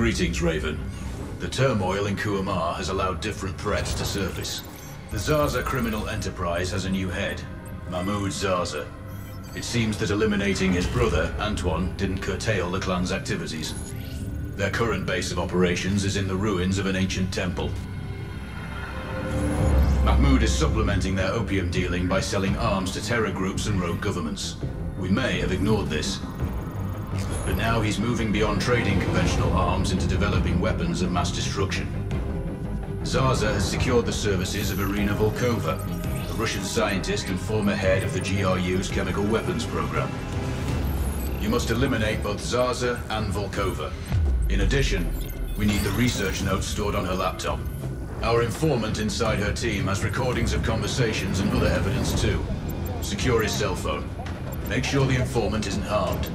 Greetings, Raven. The turmoil in Kuamar has allowed different threats to surface. The Zaza criminal enterprise has a new head, Mahmoud Zaza. It seems that eliminating his brother, Antoine, didn't curtail the clan's activities. Their current base of operations is in the ruins of an ancient temple. Mahmoud is supplementing their opium dealing by selling arms to terror groups and rogue governments. We may have ignored this. But now he's moving beyond trading conventional arms into developing weapons of mass destruction. Zaza has secured the services of Irina Volkova, a Russian scientist and former head of the GRU's chemical weapons program. You must eliminate both Zaza and Volkova. In addition, we need the research notes stored on her laptop. Our informant inside her team has recordings of conversations and other evidence too. Secure his cell phone. Make sure the informant isn't harmed.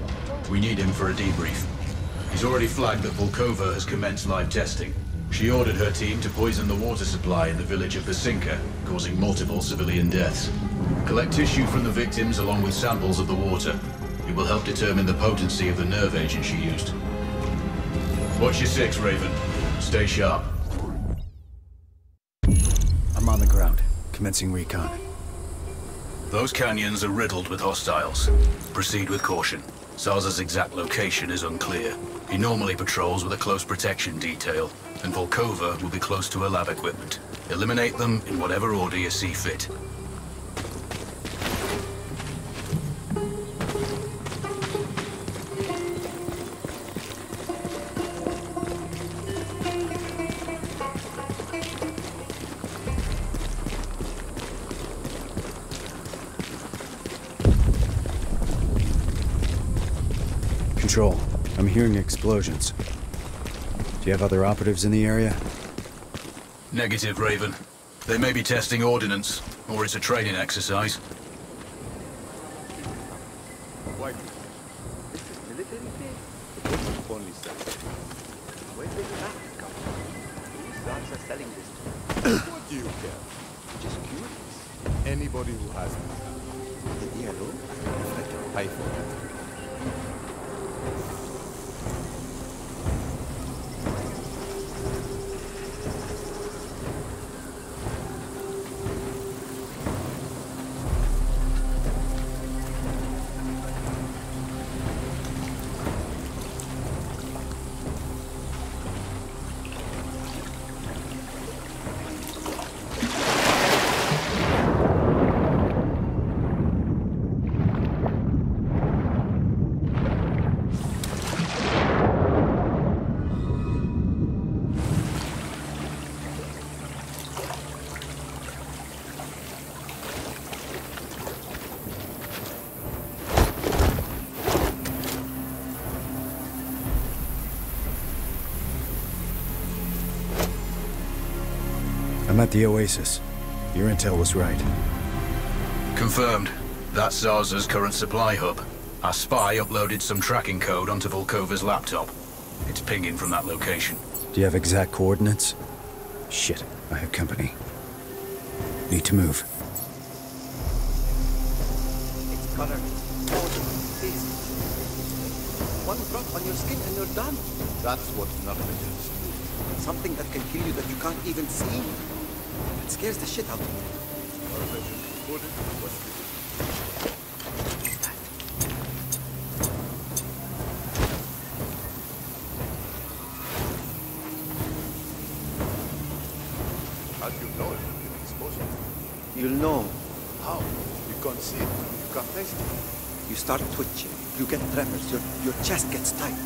We need him for a debrief. He's already flagged that Volkova has commenced live testing. She ordered her team to poison the water supply in the village of Basinka, causing multiple civilian deaths. Collect tissue from the victims along with samples of the water. It will help determine the potency of the nerve agent she used. Watch your six, Raven. Stay sharp. I'm on the ground, commencing recon. Those canyons are riddled with hostiles. Proceed with caution. Zaza's exact location is unclear. He normally patrols with a close protection detail, and Volkova will be close to her lab equipment. Eliminate them in whatever order you see fit. Explosions. Do you have other operatives in the area? Negative, Raven. They may be testing ordnance, or it's a training exercise. I'm at the Oasis. Your intel was right. Confirmed. That's Zaza's current supply hub. Our spy uploaded some tracking code onto Volkova's laptop. It's pinging from that location. Do you have exact coordinates? Shit, I have company. Need to move. It's color. Order. Please. One drop on your skin and you're done. That's what narcotics do. Something that can kill you that you can't even see. It scares the shit out of me. Narcotics. Put it what it is. How do you know it? You can expose it. You'll know. How? You can't see it. You can't taste it. You start twitching. You get tremors. Your, your chest gets tight.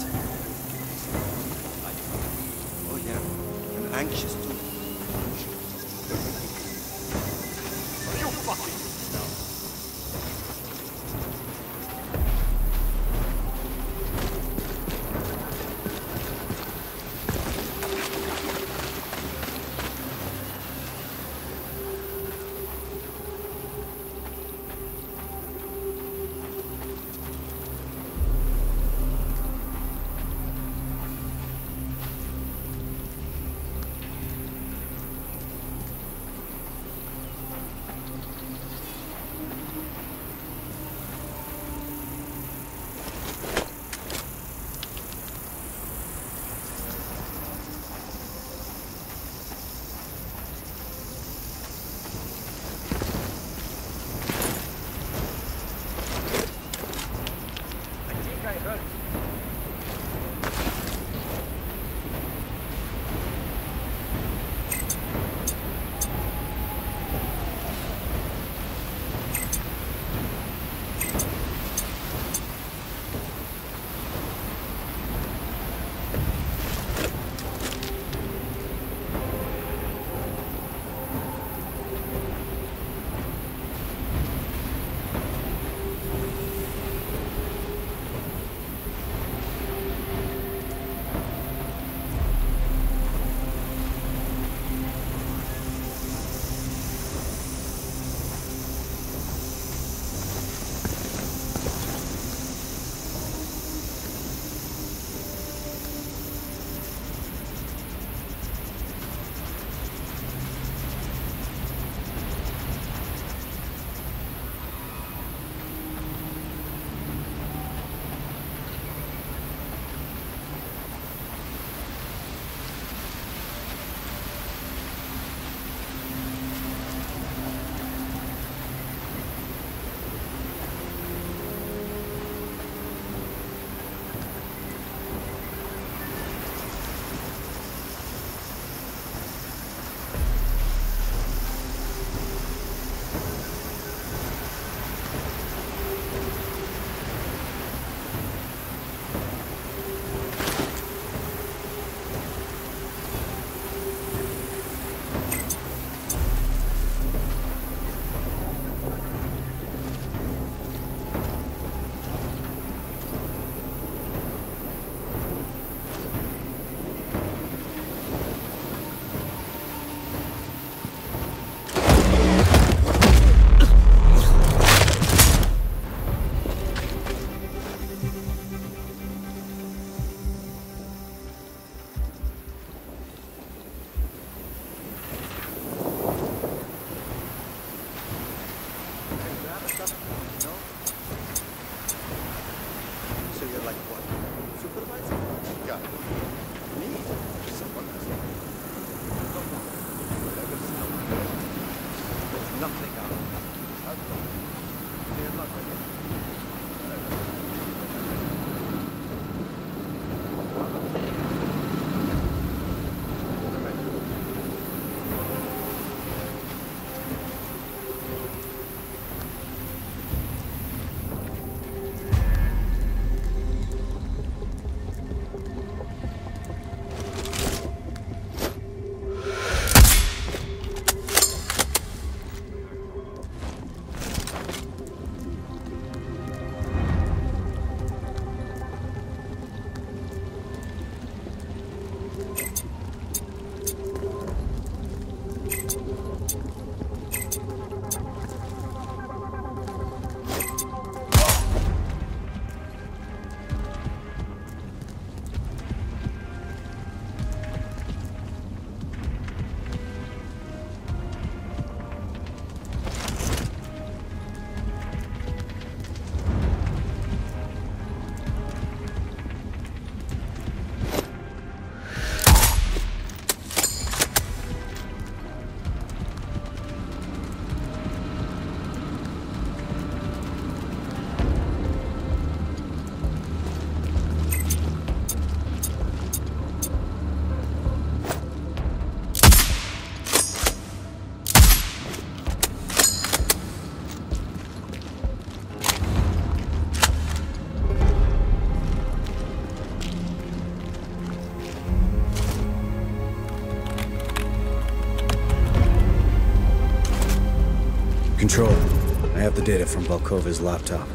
Control. I have the data from Volkova's laptop.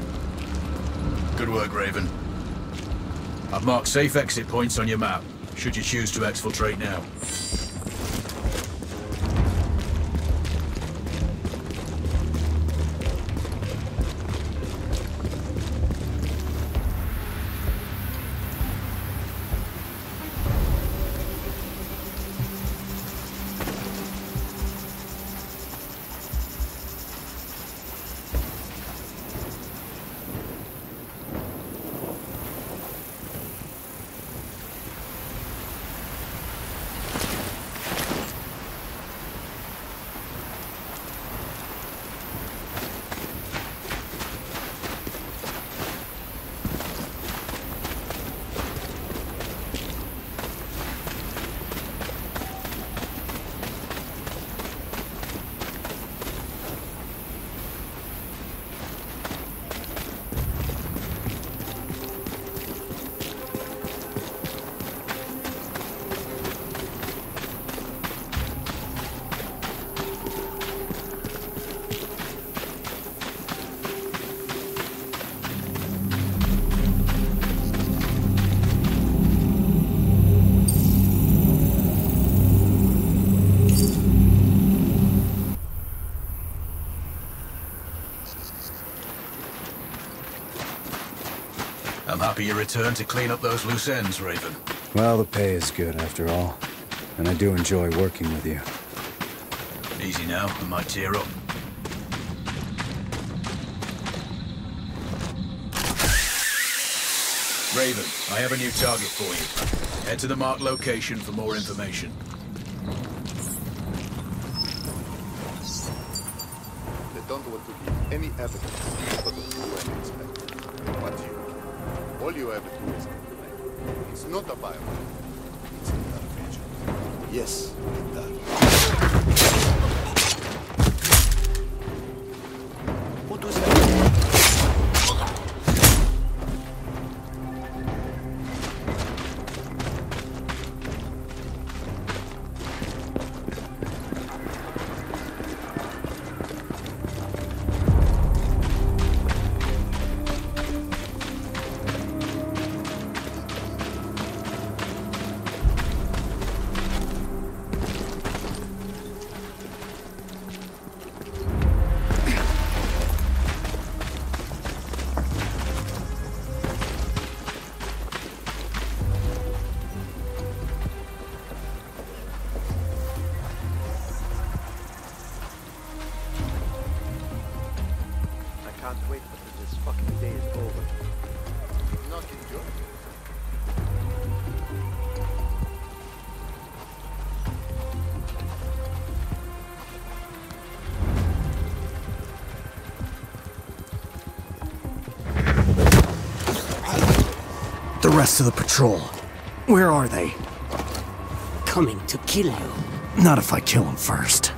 Good work, Raven. I've marked safe exit points on your map, should you choose to exfiltrate now. Happy you returned to clean up those loose ends, Raven. Well, the pay is good after all. And I do enjoy working with you. Easy now, I might tear up. Raven, I have a new target for you. Head to the marked location for more information. They don't want to give any evidence rest of the patrol? Where are they? Coming to kill you. Not if I kill him first.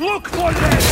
Look for them!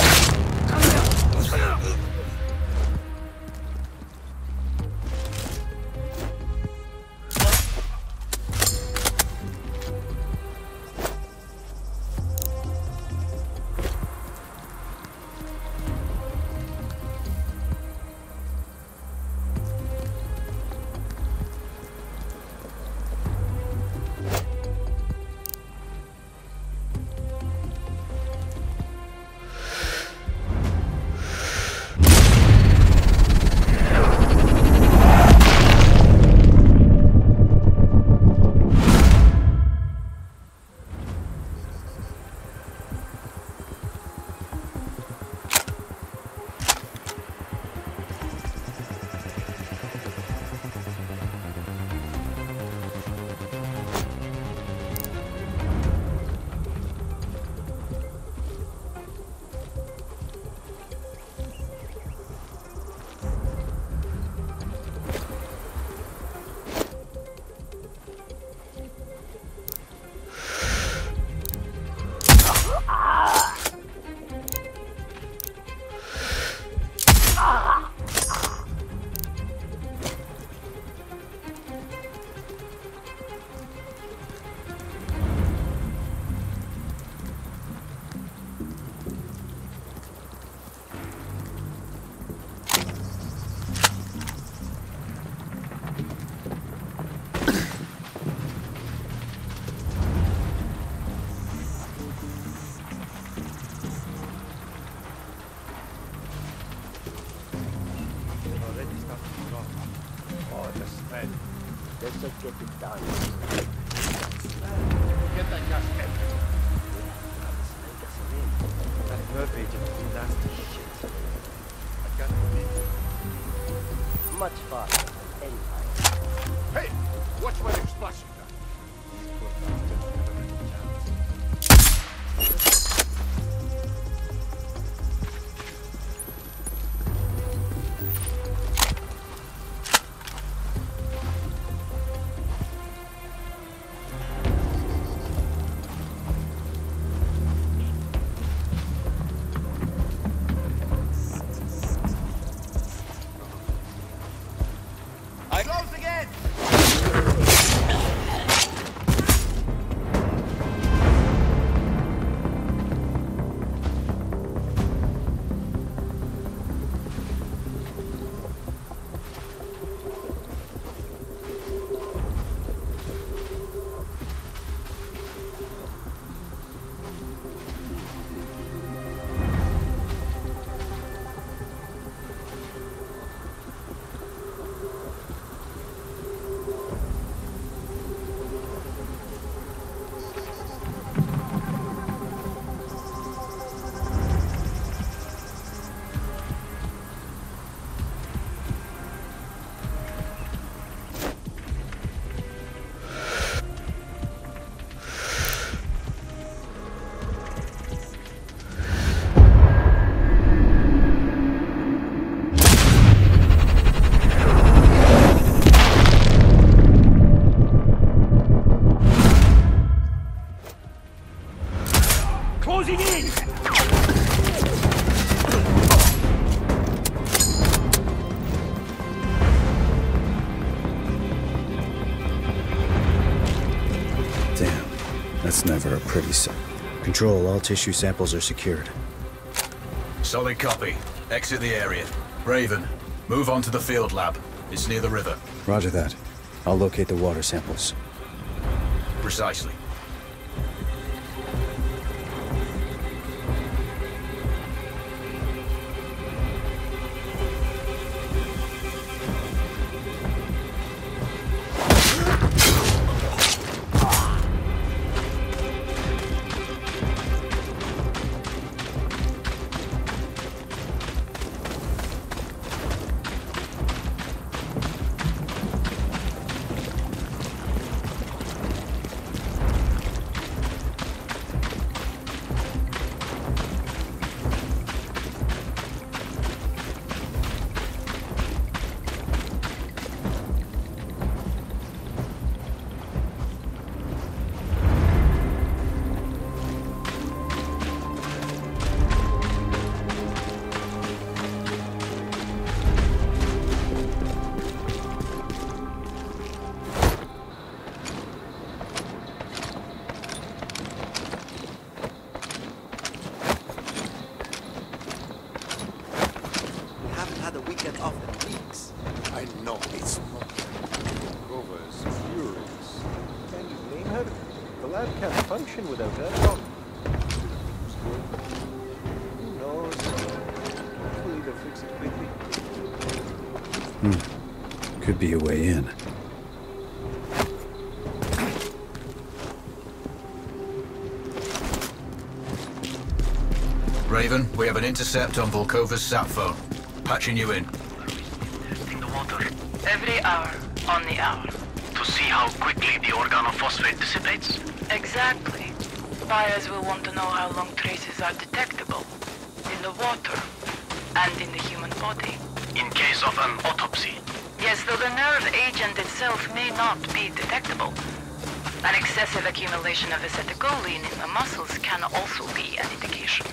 Pretty sight. Control, all tissue samples are secured. Solid copy. Exit the area. Raven, move on to the field lab. It's near the river. Roger that. I'll locate the water samples. Precisely. Be a way in. Raven, we have an intercept on Volkova's sat phone. Patching you in. testing the water Every hour, on the hour. to see how quickly the organophosphate dissipates. Exactly. Buyers will want to know how long traces are detectable. In the water. And in the human body. In case of an autopsy, Yes, though the nerve agent itself may not be detectable. An excessive accumulation of acetylcholine in the muscles can also be an indication.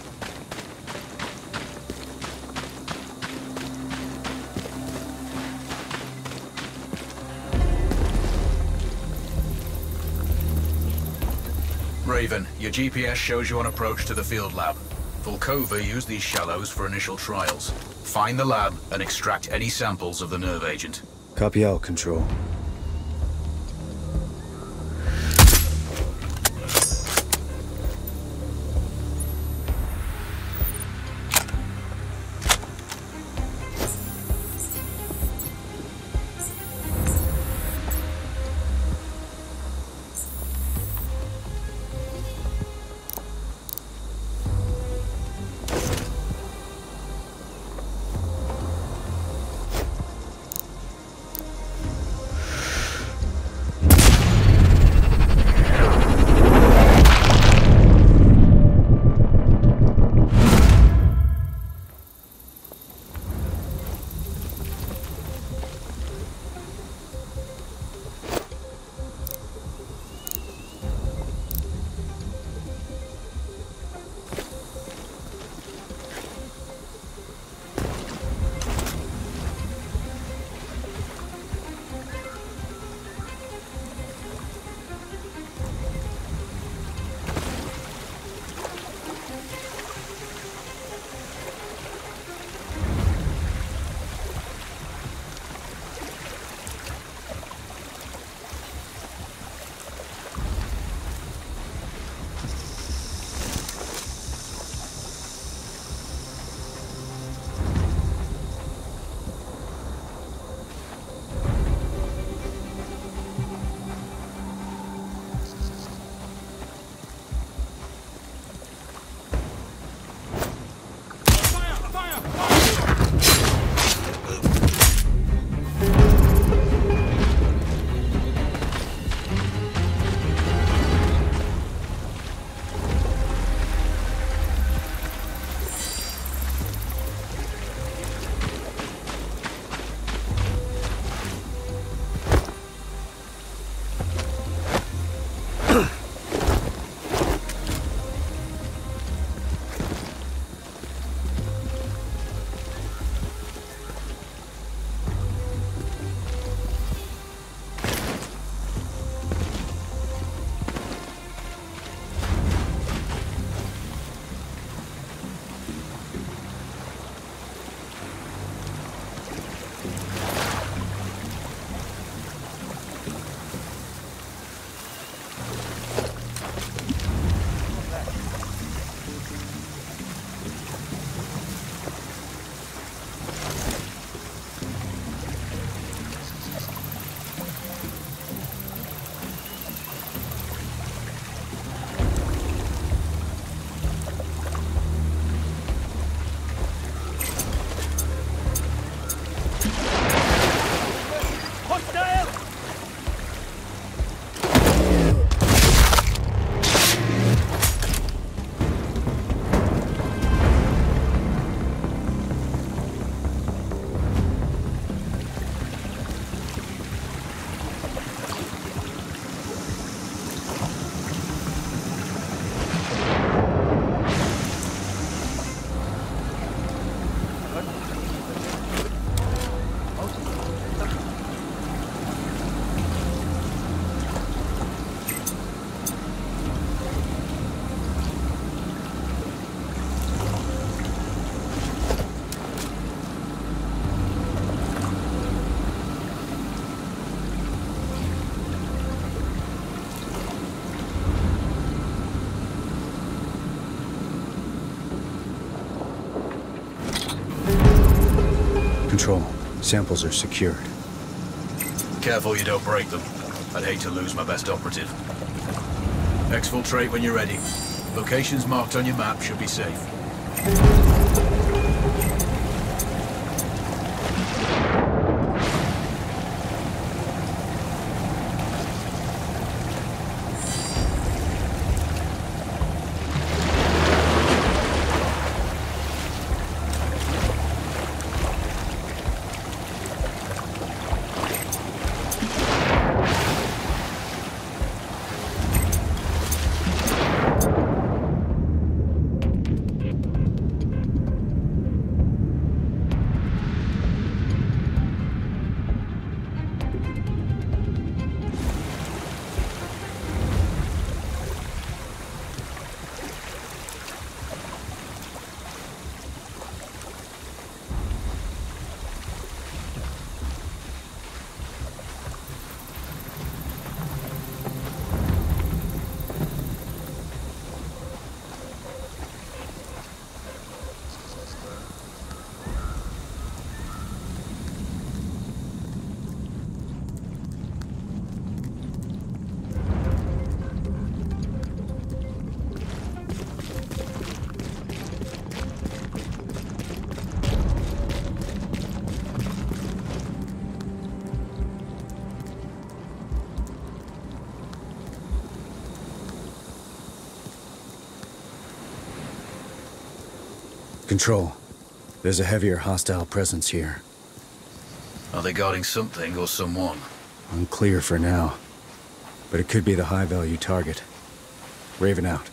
Raven, your GPS shows you on approach to the field lab. Volkova used these shallows for initial trials. Find the lab and extract any samples of the nerve agent. Copy out, Control. Samples are secured. Careful you don't break them. I'd hate to lose my best operative. Exfiltrate when you're ready. Locations marked on your map should be safe. Control. There's a heavier hostile presence here. Are they guarding something or someone? Unclear for now. But it could be the high-value target. Raven out.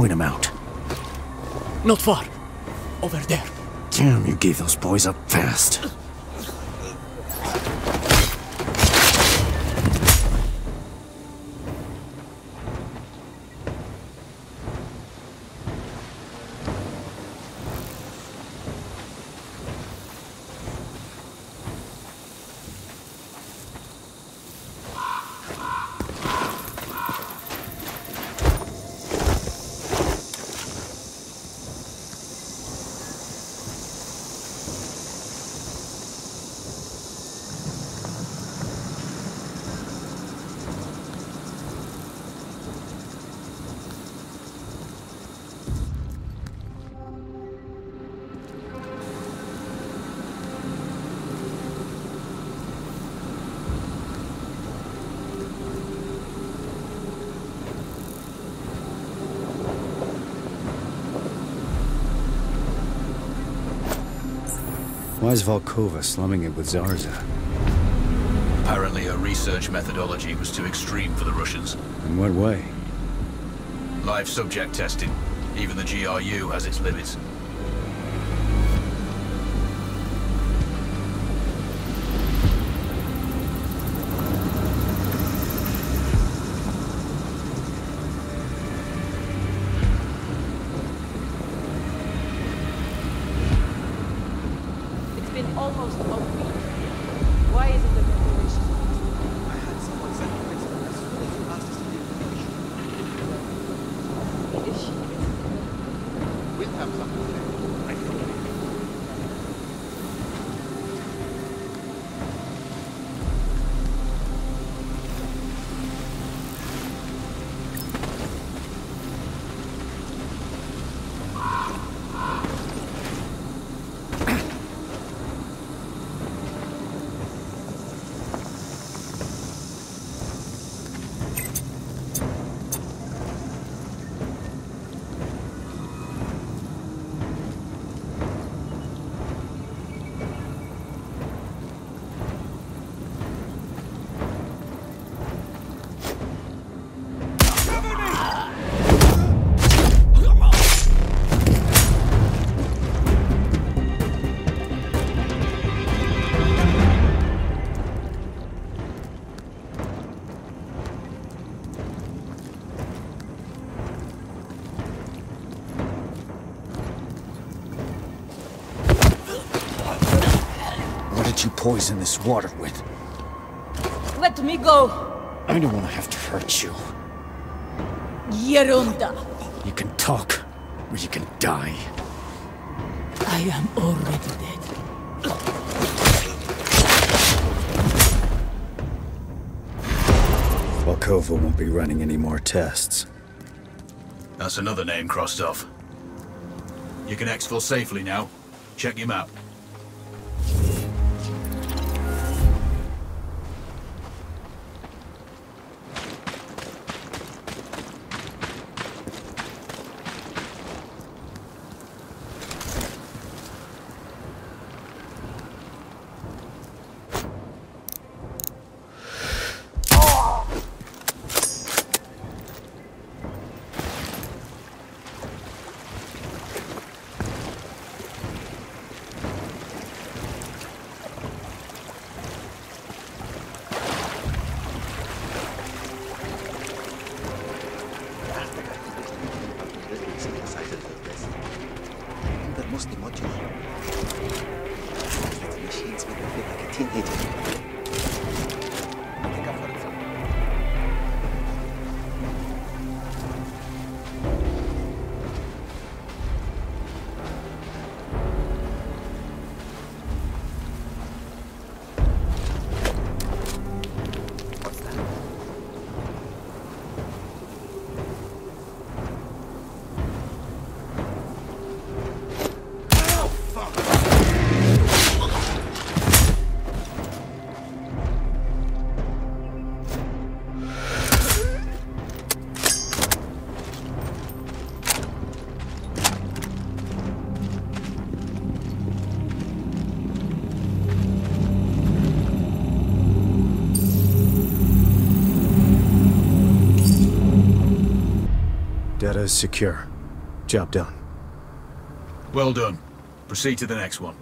Point them out. Not far. Over there. Damn, you gave those boys up fast. Why is Volkova slumming it with Zarza? Apparently her research methodology was too extreme for the Russians. In what way? Live subject testing. Even the GRU has its limits. Poison this water with? Let me go! I don't want to have to hurt you. Yerunda! You can talk, or you can die. I am already dead. Volkova won't be running any more tests. That's another name crossed off. You can exfil safely now. Check your map. Data is secure. Job done. Well done. Proceed to the next one.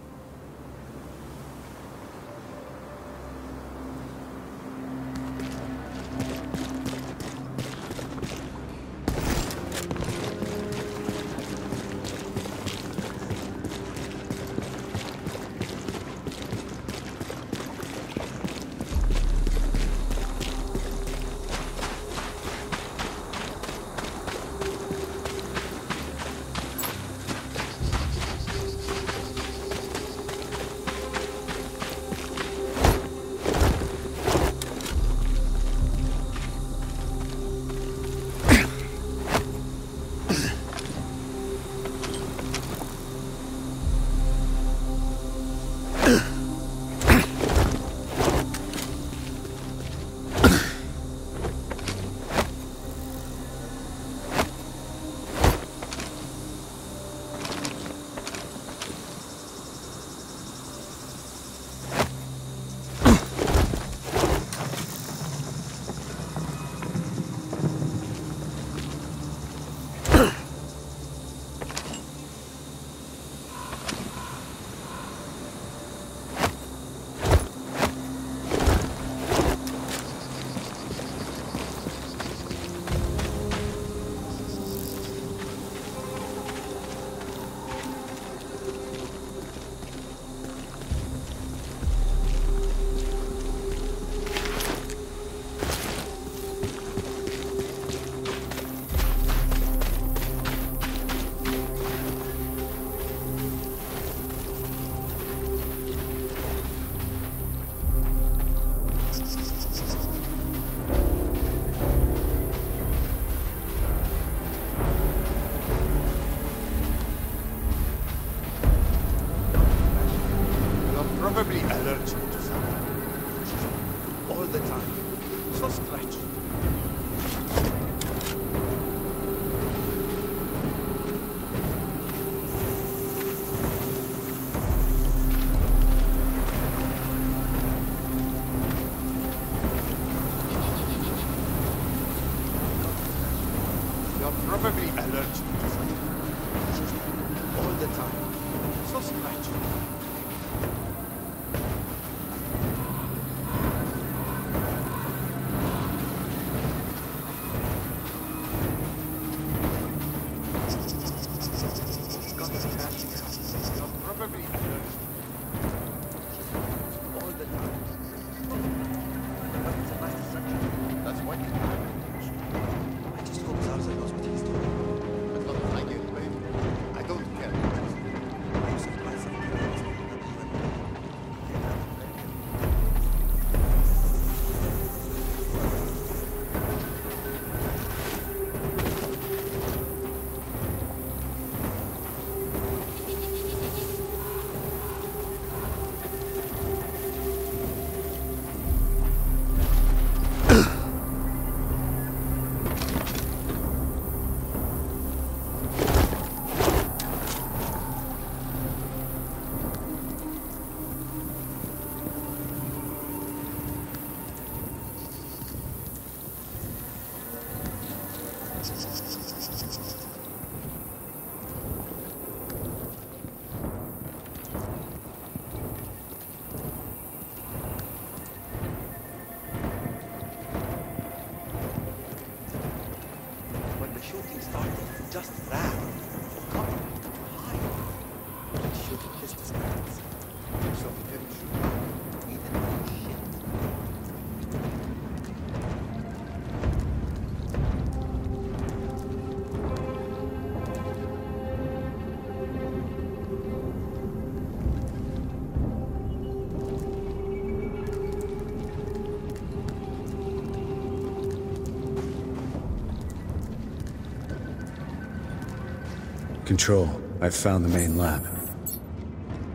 Control, I've found the main lab.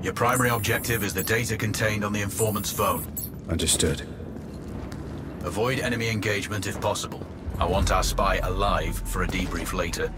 Your primary objective is the data contained on the informant's phone. Understood. Avoid enemy engagement if possible. I want our spy alive for a debrief later.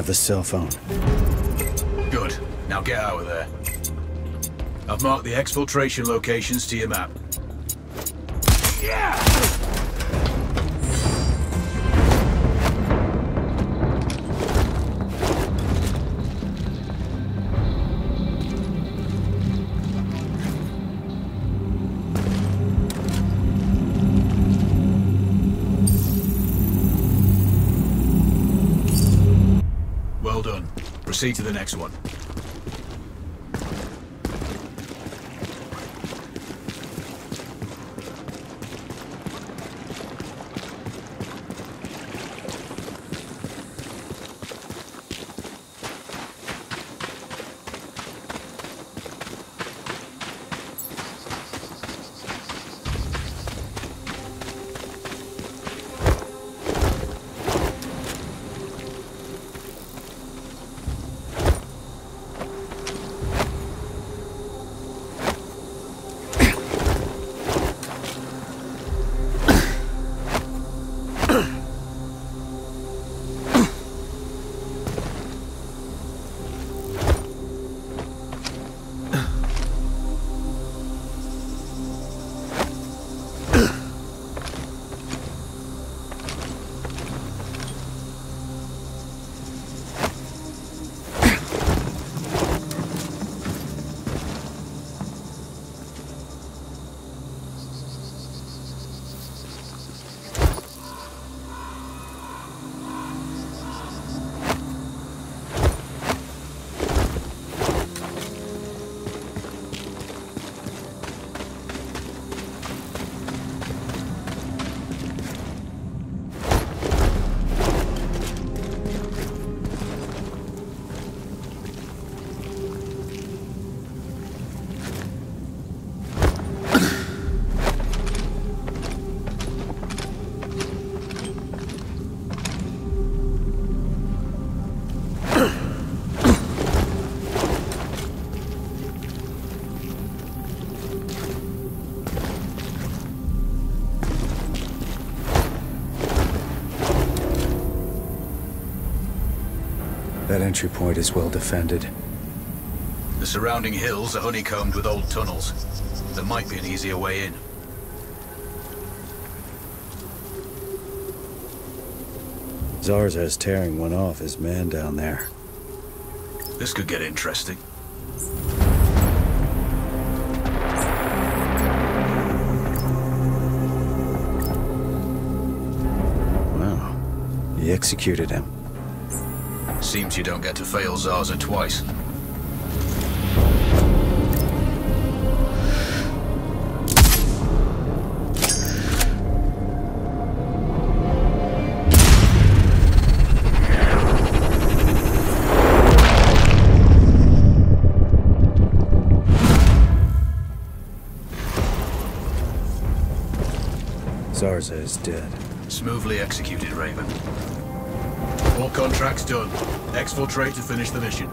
Have the cell phone. Good. Now get out of there. I've marked the exfiltration locations to your map. Proceed to the next one. Entry point is well defended. The surrounding hills are honeycombed with old tunnels. There might be an easier way in. Zarza's tearing one off his man down there. This could get interesting. Wow. He executed him. Seems you don't get to fail Zarza twice. Zarza is dead. Smoothly executed, Raven. All contracts done. Exfiltrate to finish the mission.